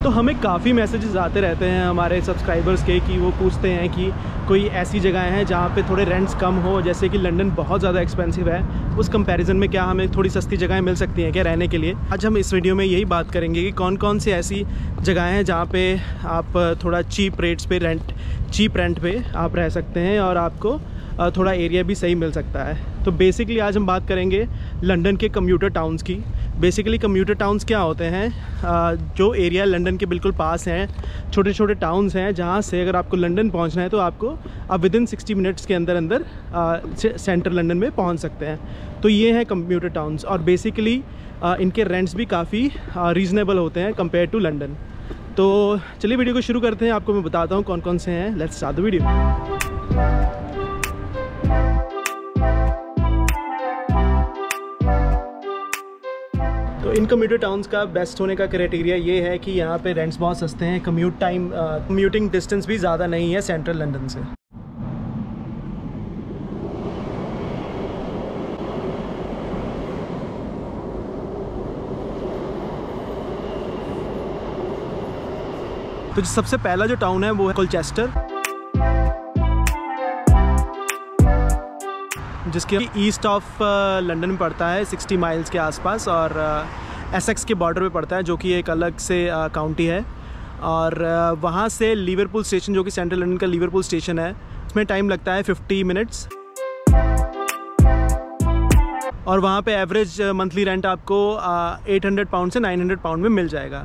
तो हमें काफ़ी मैसेजेस आते रहते हैं हमारे सब्सक्राइबर्स के कि वो पूछते हैं कि कोई ऐसी जगह हैं जहाँ पे थोड़े रेंट्स कम हो, जैसे कि लंदन बहुत ज़्यादा एक्सपेंसिव है। उस कंपैरिजन में क्या हमें थोड़ी सस्ती जगहें मिल सकती हैं क्या रहने के लिए? आज हम इस वीडियो में यही बात करेंगे कि कौन कौन सी ऐसी जगहें हैं जहाँ पे आप थोड़ा चीप रेट्स पे रेंट चीप रेंट पे आप रह सकते हैं और आपको थोड़ा एरिया भी सही मिल सकता है। तो बेसिकली आज हम बात करेंगे लंदन के कम्यूटर टाउन्स की। बेसिकली कम्यूटर टाउन्स क्या होते हैं? जो एरिया लंदन के बिल्कुल पास हैं छोटे छोटे टाउन्स हैं, जहाँ से अगर आपको लंदन पहुँचना है तो आपको आप विद इन सिक्सटी मिनट्स के अंदर अंदर सेंटर लंदन में पहुँच सकते हैं। तो ये हैं कम्प्यूटर टाउन्स और बेसिकली इनके रेंट्स भी काफ़ी रीज़नेबल होते हैं कंपेयर टू लंडन तो चलिए वीडियो को शुरू करते हैं। आपको मैं बताता हूँ कौन कौन से हैं। Let's start the video in commuter towns का बेस्ट होने का क्राइटेरिया ये है कि यहाँ पे रेंट्स बहुत सस्ते हैं कम्यूट टाइम कम्यूटिंग डिस्टेंस भी ज़्यादा नहीं है सेंट्रल लंदन से। तो सबसे पहला जो टाउन है वो है कोलचेस्टर जिसके ईस्ट ऑफ़ लंदन में पड़ता है 60 माइल्स के आसपास और एसेक्स के बॉर्डर पे पड़ता है, जो कि एक अलग से काउंटी है। और वहाँ से लीवरपूल स्टेशन जो कि सेंट्रल लंदन का लीवरपूल स्टेशन है, उसमें टाइम लगता है 50 मिनट्स और वहाँ पे एवरेज मंथली रेंट आपको 800 पाउंड से 900 पाउंड में मिल जाएगा।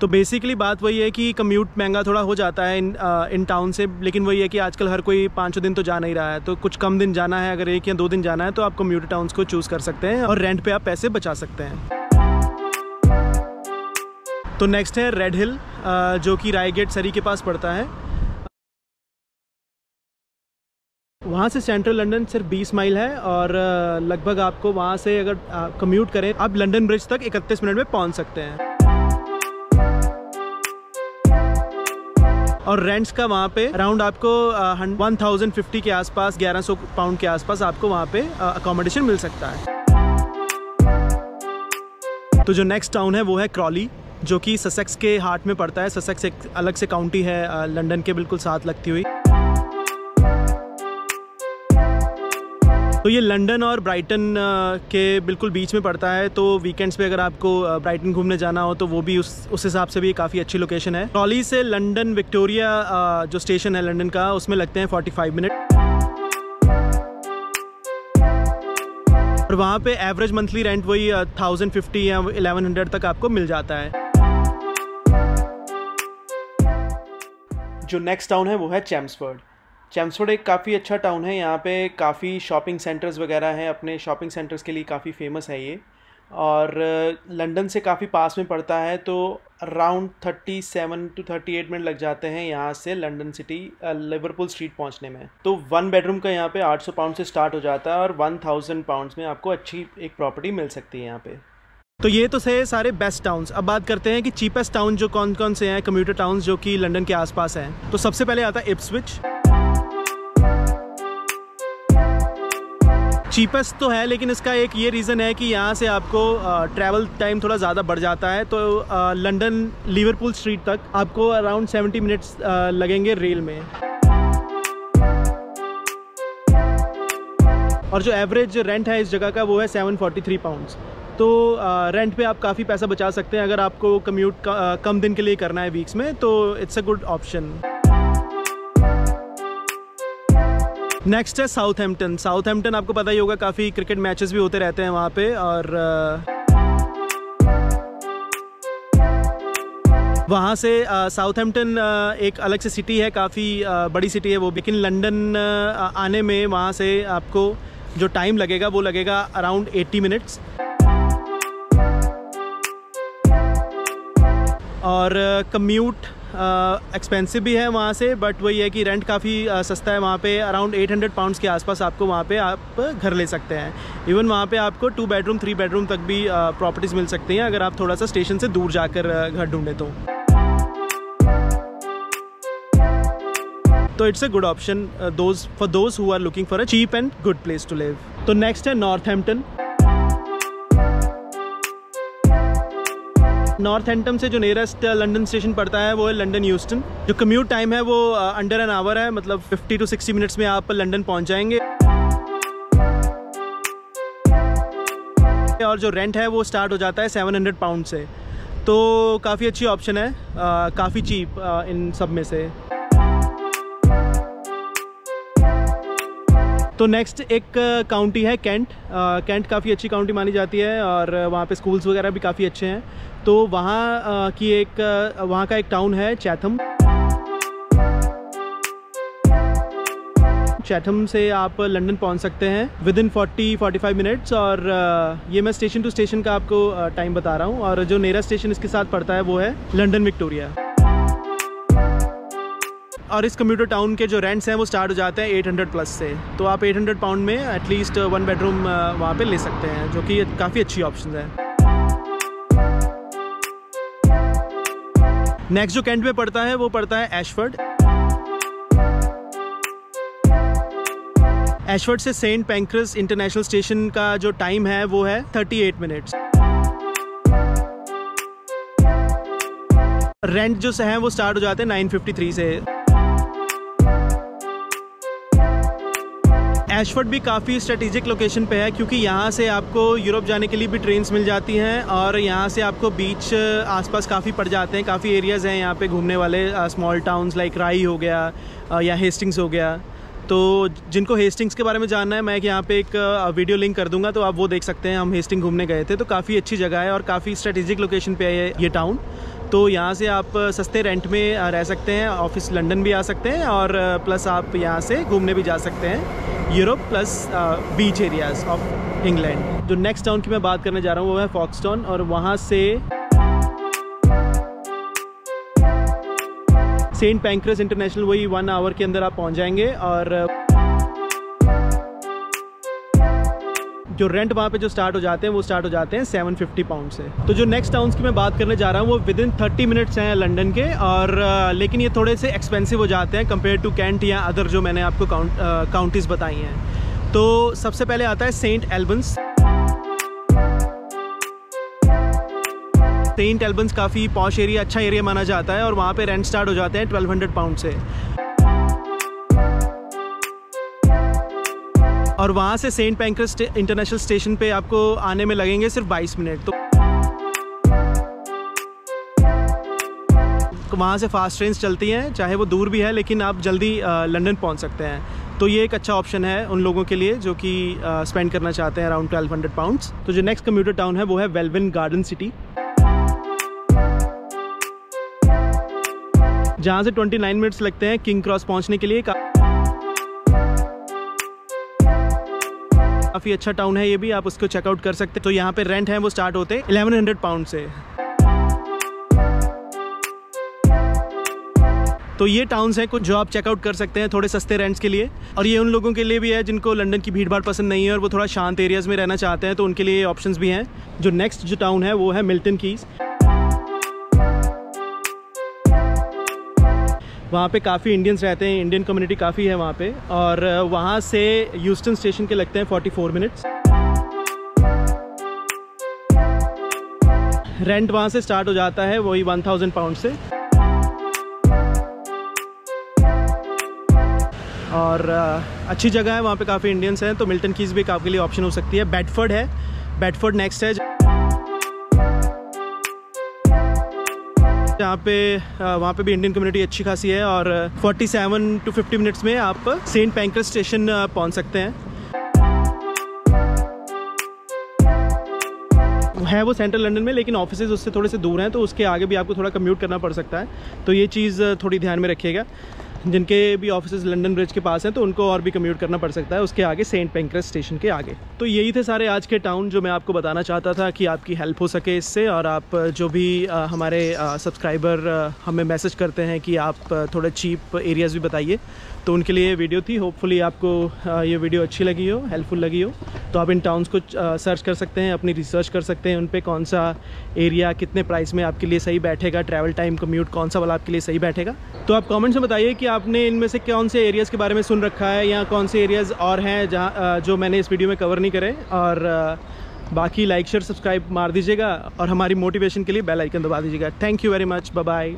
तो बेसिकली बात वही है कि कम्यूट महँगा थोड़ा हो जाता है इन इन टाउन से, लेकिन वही है कि आजकल हर कोई पाँचों दिन तो जा नहीं रहा है। तो कुछ कम दिन जाना है, अगर एक या दो दिन जाना है तो आप कम्यूट टाउन्स को चूज़ कर सकते हैं और रेंट पे आप पैसे बचा सकते हैं। तो नेक्स्ट है रेड हिल जो कि रायगेट सरी के पास पड़ता है। वहाँ से सेंट्रल लंदन सिर्फ़ 20 माइल है और लगभग आपको वहाँ से अगर कम्यूट करें, आप लंदन ब्रिज तक 31 मिनट में पहुँच सकते हैं। और रेंट्स का वहाँ पे अराउंड आपको वन थाउज़ेंड फिफ्टी के आसपास, ग्यारह सौ पाउंड के आसपास आपको वहाँ पे अकोमोडेशन मिल सकता है। तो जो नेक्स्ट टाउन है वो है क्रॉली जो कि ससेक्स के हार्ट में पड़ता है। ससेक्स एक अलग से काउंटी है। लंदन के बिल्कुल साथ लगती हुई। तो ये लंदन और ब्राइटन के बिल्कुल बीच में पड़ता है। तो वीकेंड्स पे अगर आपको ब्राइटन घूमने जाना हो तो वो भी उस उस हिसाब से भी काफ़ी अच्छी लोकेशन है। ट्रॉली से लंदन, विक्टोरिया जो स्टेशन है लंदन का, उसमें लगते हैं 45 मिनट और वहाँ पे एवरेज मंथली रेंट वही थाउज़ेंड फिफ्टी या एलेवन हंड्रेड तक आपको मिल जाता है। जो नेक्स्ट टाउन है, वो है चैम्सफर्ड चैम्सफोर्ड एक काफ़ी अच्छा टाउन है, यहाँ पे काफ़ी शॉपिंग सेंटर्स वगैरह हैं, अपने शॉपिंग सेंटर्स के लिए काफ़ी फ़ेमस है ये. और लंदन से काफ़ी पास में पड़ता है तो around thirty seven to thirty eight minute लग जाते हैं यहाँ से लंदन सिटी लिवरपूल स्ट्रीट पहुँचने में. तो वन बेडरूम का यहाँ पे 800 पाउंड से स्टार्ट हो जाता है और 1000 पाउंड्स में आपको अच्छी एक प्रॉपर्टी मिल सकती है यहाँ पे. तो ये तो से सारे बेस्ट टाउन्स अब बात करते हैं कि चीपेस्ट टाउन जो कौन कौन से हैं कम्यूटर टाउन्स जो कि लंदन के आसपास हैं। तो सबसे पहले आता है इप्सविच चीपेस्ट तो है, लेकिन इसका एक ये रीज़न है कि यहाँ से आपको ट्रैवल टाइम थोड़ा ज़्यादा बढ़ जाता है। तो लंदन लिवरपूल स्ट्रीट तक आपको अराउंड 70 मिनट्स लगेंगे रेल में। और जो एवरेज रेंट है इस जगह का, वो है 743 पाउंड्स तो रेंट पे आप काफ़ी पैसा बचा सकते हैं अगर आपको कम्यूट कम दिन के लिए करना है वीक्स में तो it's a good option next है साउथ हेम्पटन साउथ हेम्पटन आपको पता ही होगा, काफ़ी क्रिकेट मैचेस भी होते रहते हैं वहाँ पे और वहाँ से साउथ हेम्पटन एक अलग से सिटी है, काफ़ी बड़ी सिटी है वो लेकिन लंदन आने में वहाँ से आपको जो टाइम लगेगा, वो लगेगा अराउंड 80 मिनट्स और कम्यूट एक्सपेंसिव भी है वहाँ से बट वही है कि रेंट काफ़ी सस्ता है वहाँ पे। अराउंड 800 पाउंड्स के आसपास आपको वहाँ पे आप घर ले सकते हैं। इवन वहाँ पे आपको टू बेडरूम थ्री बेडरूम तक भी प्रॉपर्टीज़ मिल सकती हैं अगर आप थोड़ा सा स्टेशन से दूर जाकर घर ढूंढें तो। तो it's a good option those for those who are looking for a cheap and good place to live तो नेक्स्ट है नॉर्थ नॉर्थ एंटम से जो नियरेस्ट लंदन स्टेशन पड़ता है, वो है लंदन यूस्टन जो कम्यूट टाइम है, वो अंडर एन आवर है. मतलब 50 टू 60 मिनट्स में आप लंदन पहुँच जाएँगे. और जो रेंट है, वो स्टार्ट हो जाता है 700 पाउंड से. तो काफ़ी अच्छी ऑप्शन है. काफ़ी चीप इन सब में से. तो नेक्स्ट एक काउंटी है कैंट कैंट काफ़ी अच्छी काउंटी मानी जाती है और वहाँ पे स्कूल्स वगैरह भी काफ़ी अच्छे हैं. तो वहाँ की एक वहाँ का एक टाउन है चैथम। चैथम से आप लंदन पहुँच सकते हैं विद इन 40 45 मिनट्स और ये मैं स्टेशन टू स्टेशन का आपको टाइम बता रहा हूँ और जो नेरा स्टेशन इसके साथ पड़ता है वो है लंदन, विक्टोरिया। और इस कंप्यूटर टाउन के जो रेंट्स हैं वो स्टार्ट हो जाते हैं 800 प्लस से। तो आप 800 पाउंड में एटलीस्ट वन बेडरूम वहाँ पे ले सकते हैं, जो कि काफ़ी अच्छी ऑप्शन है। नेक्स्ट जो कैंट में पड़ता है, वो पड़ता है एशफर्ड एशफर्ड से सेंट पैंक्रस इंटरनेशनल स्टेशन का जो टाइम है, वो है 38 मिनट्स रेंट जो है, वो स्टार्ट हो जाते हैं 953 से। एशफर्ड भी काफ़ी स्ट्रेटेजिक लोकेशन पे है, क्योंकि यहाँ से आपको यूरोप जाने के लिए भी ट्रेन्स मिल जाती हैं और यहाँ से आपको बीच आसपास काफ़ी पड़ जाते हैं। काफ़ी एरियाज़ हैं यहाँ पे घूमने वाले स्मॉल टाउन्स लाइक राई हो गया या हेस्टिंग्स हो गया। तो जिनको हेस्टिंग्स के बारे में जानना है, मैं यहाँ पे एक वीडियो लिंक कर दूँगा तो आप वो देख सकते हैं, हम हेस्टिंग घूमने गए थे। तो काफ़ी अच्छी जगह है और काफ़ी स्ट्रेटेजिक लोकेशन पे है ये टाउन तो यहाँ से आप सस्ते रेंट में रह सकते हैं ऑफ़िस लंदन भी आ सकते हैं और प्लस आप यहाँ से घूमने भी जा सकते हैं। Europe plus beach areas of England जो नेक्स्ट टाउन की मैं बात करने जा रहा हूँ, वो है फॉक्सटाउन और वहाँ से सेंट पैंक्रस इंटरनेशनल वही वन आवर के अंदर आप पहुँच जाएँगे और जो रेंट वहाँ पे जो स्टार्ट हो जाते हैं, वो स्टार्ट हो जाते हैं 750 पाउंड से। तो जो नेक्स्ट टाउन्स की मैं बात करने जा रहा हूँ, वो विद इन थर्टी मिनट्स हैं लंडन के और लेकिन ये थोड़े से एक्सपेंसिव हो जाते हैं कंपेयर टू कैंट या अदर जो मैंने आपको काउंटीज़ बताई हैं। तो सबसे पहले आता है सेंट एल्बंस सेंट एल्बंस काफ़ी पॉश एरिया अच्छा एरिया माना जाता है और वहाँ पे रेंट स्टार्ट हो जाते हैं 1200 पाउंड से। और वहाँ से सेंट पैंक्रस इंटरनेशनल स्टेशन पे आपको आने में लगेंगे सिर्फ़ 22 मिनट तो वहाँ से फास्ट ट्रेन चलती हैं, चाहे वो दूर भी है, लेकिन आप जल्दी लंदन पहुँच सकते हैं। तो ये एक अच्छा ऑप्शन है उन लोगों के लिए जो कि स्पेंड करना चाहते हैं अराउंड ट्वेल्व हंड्रेड तो जो नेक्स्ट कम्यूटर टाउन है, वो है वेलविन गार्डन सिटी जहाँ से 29 मिनट्स लगते हैं किंग क्रॉस पहुँचने के लिए काफ़ी अच्छा टाउन है ये भी, आप उसको चेकआउट कर सकते तो यहाँ पे रेंट है, वो स्टार्ट होते इलेवन हंड्रेड पाउंड से। तो ये टाउन्स हैं, कुछ जो आप चेकआउट कर सकते हैं थोड़े सस्ते रेंट्स के लिए। और ये उन लोगों के लिए भी है जिनको लंदन की भीड़ भाड़ पसंद नहीं है और वो थोड़ा शांत एरियाज़ में रहना चाहते हैं तो उनके लिए ऑप्शन भी हैं। जो नेक्स्ट जो टाउन है, वो है मिल्टन कीज़ वहाँ पे काफ़ी इंडियंस रहते हैं इंडियन कम्युनिटी काफ़ी है वहाँ पे। और वहाँ से यूस्टन स्टेशन के लगते हैं 44 मिनट्स रेंट वहाँ से स्टार्ट हो जाता है, वही 1000 पाउंड से। और अच्छी जगह है, वहाँ पे काफ़ी इंडियंस हैं तो मिल्टन कीज़ भी आपके लिए ऑप्शन हो सकती है। बेडफर्ड है बेडफर्ड नेक्स्ट है। यहाँ पे वहाँ पे भी इंडियन कम्युनिटी अच्छी खासी है और 47 टू 50 मिनट्स में आप सेंट पैंक्रस स्टेशन पहुँच सकते हैं। है वो सेंट्रल लंदन में, लेकिन ऑफ़िस उससे थोड़े से दूर हैं तो उसके आगे भी आपको थोड़ा कम्यूट करना पड़ सकता है। तो ये चीज़ थोड़ी ध्यान में रखिएगा। जिनके भी ऑफ़िस लंदन ब्रिज के पास हैं तो उनको और भी कम्यूट करना पड़ सकता है, उसके आगे सेंट पेंक्रस स्टेशन के आगे। तो यही थे सारे आज के टाउन जो मैं आपको बताना चाहता था कि आपकी हेल्प हो सके इससे, और आप जो भी हमारे सब्सक्राइबर हमें मैसेज करते हैं कि आप थोड़े चीप एरियाज़ भी बताइए तो उनके लिए वीडियो थी। होपफुली आपको ये वीडियो अच्छी लगी हो हेल्पफुल लगी हो। तो आप इन टाउन्स को सर्च कर सकते हैं, अपनी रिसर्च कर सकते हैं, उन पर कौन सा एरिया कितने प्राइस में आपके लिए सही बैठेगा ट्रैवल टाइम कम्यूट कौन सा वाला आपके लिए सही बैठेगा। तो आप कमेंट्स में बताइए कि आपने इनमें से कौन से एरियाज़ के बारे में सुन रखा है या कौन से एरियाज़ और हैं जहाँ जो मैंने इस वीडियो में कवर नहीं करे? और बाकी लाइक शेयर सब्सक्राइब मार दीजिएगा और हमारी मोटिवेशन के लिए बेल आइकन दबा दीजिएगा। Thank you very much bye